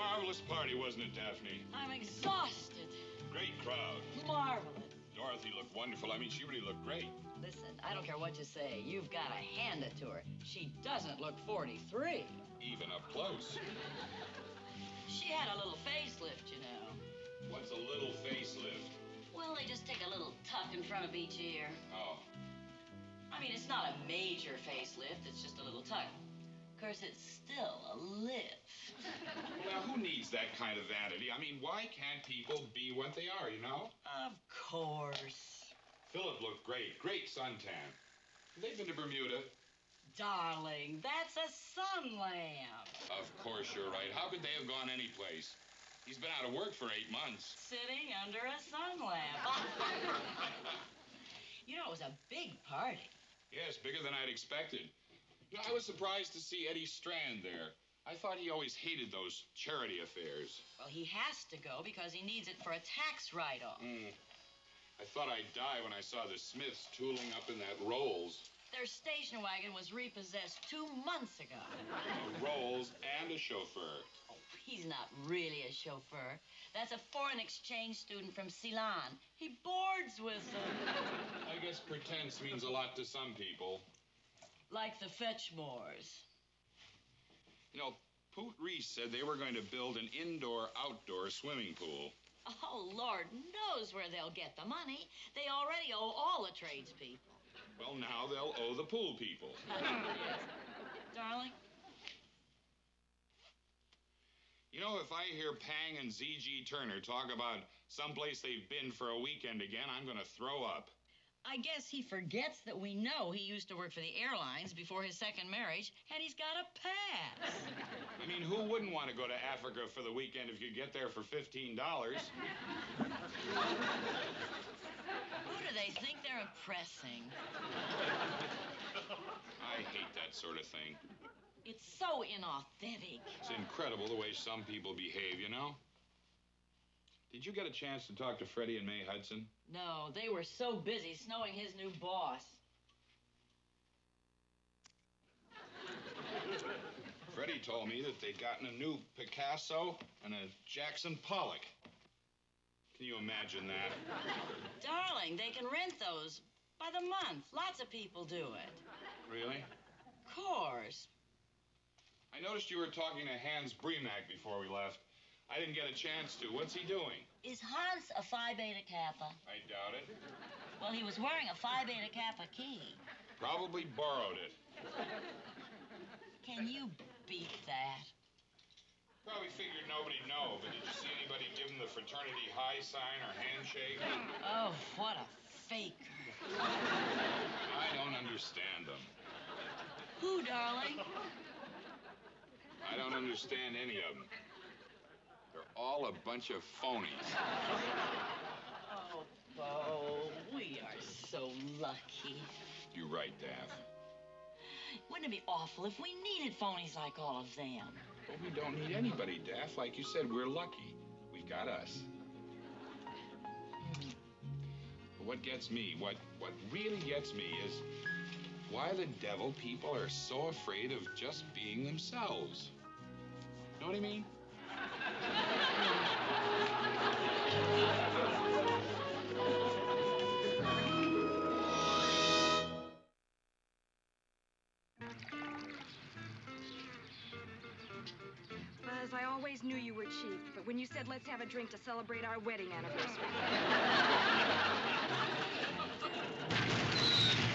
marvelous party, wasn't it, Daphne? I'm exhausted. Great crowd. Marvelous. Dorothy looked wonderful. I mean, she really looked great. Listen, I don't care what you say. You've got to hand it to her. She doesn't look 43. Even up close. She had a little facelift, you know. What's a little facelift? Well, they just take a little tuck in front of each ear. Oh, I mean, it's not a major facelift, it's just a little tuck. Of course, it's still a lift. well, who needs that kind of vanity? I mean, why can't people be what they are, you know? Of course. Philip looked great. Great suntan. They've been to Bermuda. Darling, that's a sun lamp. Of course you're right. How could they have gone anyplace? He's been out of work for eight months. Sitting under a sun lamp. you know, it was a big party. Yes, bigger than I'd expected. You know, I was surprised to see Eddie Strand there. I thought he always hated those charity affairs. Well, he has to go because he needs it for a tax write-off. Mm. I thought I'd die when I saw the Smiths tooling up in that Rolls. Their station wagon was repossessed two months ago. A Rolls and a chauffeur. Oh, he's not really a chauffeur. That's a foreign exchange student from Ceylon. He boards with them. I guess pretense means a lot to some people. Like the Fetchmores. You know, Poot Reese said they were going to build an indoor-outdoor swimming pool. Oh, Lord knows where they'll get the money. They already owe all the tradespeople. Well, now they'll owe the pool people. Darling? You know, if I hear Pang and Z.G. Turner talk about someplace they've been for a weekend again, I'm going to throw up. I guess he forgets that we know he used to work for the airlines before his second marriage, and he's got a pass. I mean, who wouldn't want to go to Africa for the weekend if you get there for $15? Who do they think they're impressing? I hate that sort of thing. It's so inauthentic. It's incredible the way some people behave, you know? Did you get a chance to talk to Freddie and May Hudson? No, they were so busy snowing his new boss. Freddie told me that they'd gotten a new Picasso and a Jackson Pollock. Can you imagine that? Darling, they can rent those by the month. Lots of people do it. Really? Of course. I noticed you were talking to Hans Bremack before we left. I didn't get a chance to. What's he doing? Is Hans a Phi Beta Kappa? I doubt it. Well, he was wearing a Phi Beta Kappa key. Probably borrowed it. Can you beat that? Probably figured nobody'd know, but did you see anybody give him the fraternity high sign or handshake? Oh, what a faker. I don't understand them. Who, darling? I don't understand any of them. They're all a bunch of phonies. Oh, Bo, we are so lucky. You're right, Daff. Wouldn't it be awful if we needed phonies like all of them? But we don't need anybody, Daff. Like you said, we're lucky. We've got us. But what gets me, what, what really gets me is why the devil people are so afraid of just being themselves. Know what I mean? Always knew you were cheap, but when you said let's have a drink to celebrate our wedding anniversary.